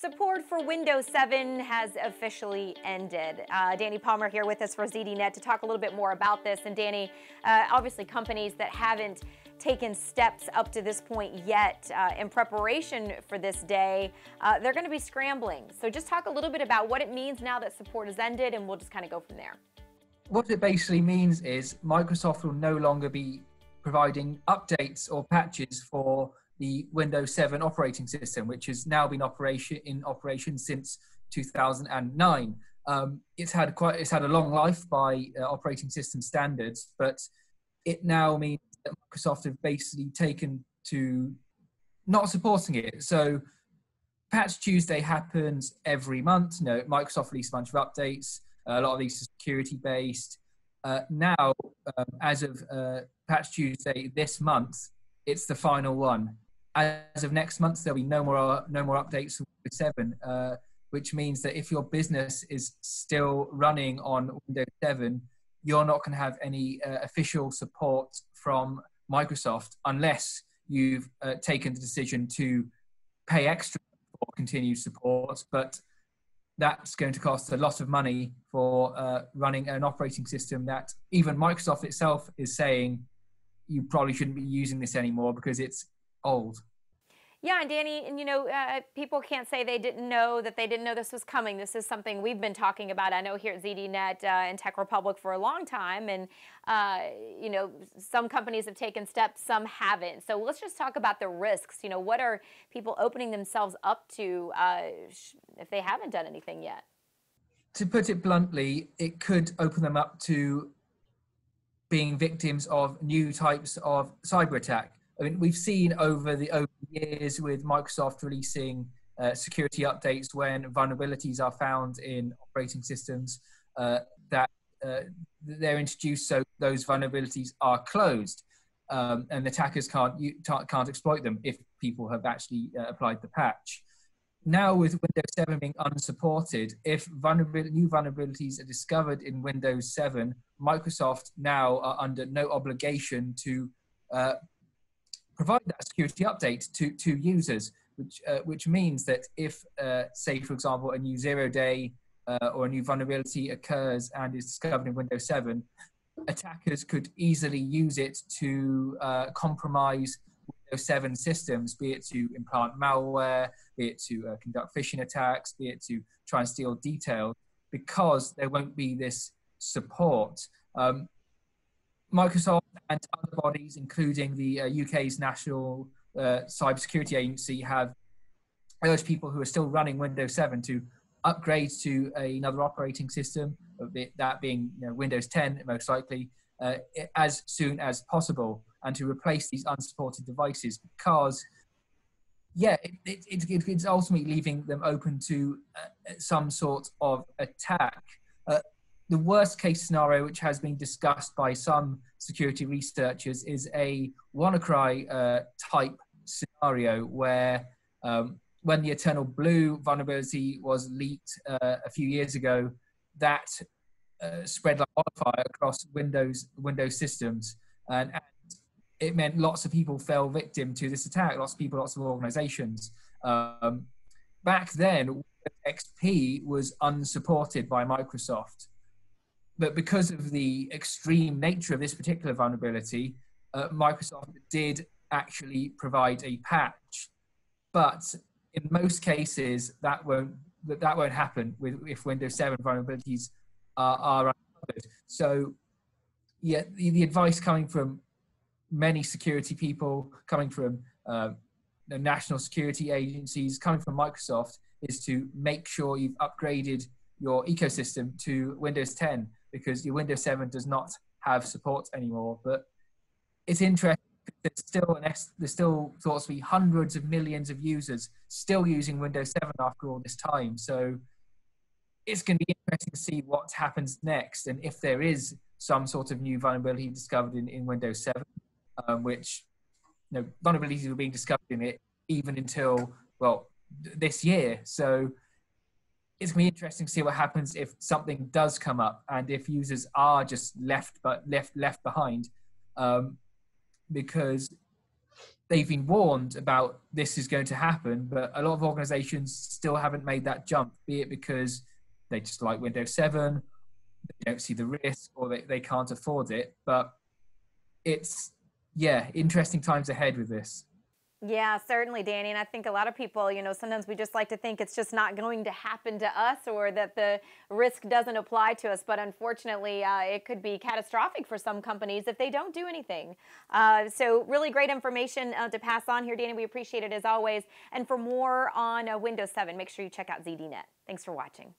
Support for Windows 7 has officially ended. Uh, Danny Palmer here with us for ZDNet to talk a little bit more about this. And Danny, uh, obviously companies that haven't taken steps up to this point yet uh, in preparation for this day, uh, they're going to be scrambling. So just talk a little bit about what it means now that support has ended, and we'll just kind of go from there. What it basically means is Microsoft will no longer be providing updates or patches for the Windows 7 operating system, which has now been operation in operation since 2009. Um, it's had quite it's had a long life by uh, operating system standards, but it now means that Microsoft have basically taken to not supporting it. So Patch Tuesday happens every month. You know, Microsoft release a bunch of updates. Uh, a lot of these are security based. Uh, now, um, as of uh, Patch Tuesday this month, it's the final one as of next month, there'll be no more no more updates from Windows 7, uh, which means that if your business is still running on Windows 7, you're not going to have any uh, official support from Microsoft unless you've uh, taken the decision to pay extra for continued support. But that's going to cost a lot of money for uh, running an operating system that even Microsoft itself is saying you probably shouldn't be using this anymore because it's old. Yeah, and Danny, and you know, uh, people can't say they didn't know that they didn't know this was coming. This is something we've been talking about. I know here at ZDNet uh, and Tech Republic for a long time, and uh, you know, some companies have taken steps, some haven't. So let's just talk about the risks. You know, what are people opening themselves up to uh, if they haven't done anything yet? To put it bluntly, it could open them up to being victims of new types of cyber attack I mean, we've seen over the over years with Microsoft releasing uh, security updates when vulnerabilities are found in operating systems uh, that uh, they're introduced so those vulnerabilities are closed um, and attackers can't can't exploit them if people have actually uh, applied the patch. Now with Windows 7 being unsupported, if vulnerability, new vulnerabilities are discovered in Windows 7, Microsoft now are under no obligation to uh, provide that security update to, to users, which, uh, which means that if, uh, say, for example, a new zero day uh, or a new vulnerability occurs and is discovered in Windows 7, attackers could easily use it to uh, compromise Windows 7 systems, be it to implant malware, be it to uh, conduct phishing attacks, be it to try and steal details, because there won't be this support. Um, Microsoft and other bodies, including the uh, UK's National uh, Cybersecurity Agency, have urged people who are still running Windows 7 to upgrade to another operating system, that being you know, Windows 10 most likely, uh, as soon as possible, and to replace these unsupported devices because, yeah, it, it, it, it's ultimately leaving them open to uh, some sort of attack. The worst case scenario, which has been discussed by some security researchers, is a WannaCry uh, type scenario where um, when the Eternal Blue vulnerability was leaked uh, a few years ago, that uh, spread like wildfire across Windows Windows systems, and, and, it meant lots of people fell victim to this attack. Lots of people, lots of organizations. Um, back then, XP was unsupported by Microsoft but because of the extreme nature of this particular vulnerability, uh, Microsoft did actually provide a patch. But in most cases, that won't that, that won't happen with if Windows 7 vulnerabilities are, are uncovered. So, yeah, the, the, advice coming from many security people, coming from uh, the national security agencies, coming from Microsoft, is to make sure you've upgraded your ecosystem to Windows 10 because your Windows 7 does not have support anymore. But it's interesting. There's still an S, there's still thought to be hundreds of millions of users still using Windows 7 after all this time. So it's going to be interesting to see what happens next and if there is some sort of new vulnerability discovered in, in Windows 7, um, which you know, vulnerabilities were being discovered in it even until well this year. So it's going to be interesting to see what happens if something does come up and if users are just left but left left behind um, because they've been warned about this is going to happen, but a lot of organizations still haven't made that jump, be it because they just like Windows 7, they don't see the risk, or they, they can't afford it. But it's, yeah, interesting times ahead with this. Yeah, certainly, Danny. And I think a lot of people, you know, sometimes we just like to think it's just not going to happen to us or that the risk doesn't apply to us. But unfortunately, uh, it could be catastrophic for some companies if they don't do anything. Uh, so, really great information uh, to pass on here, Danny. We appreciate it as always. And for more on uh, Windows 7, make sure you check out ZDNet. Thanks for watching.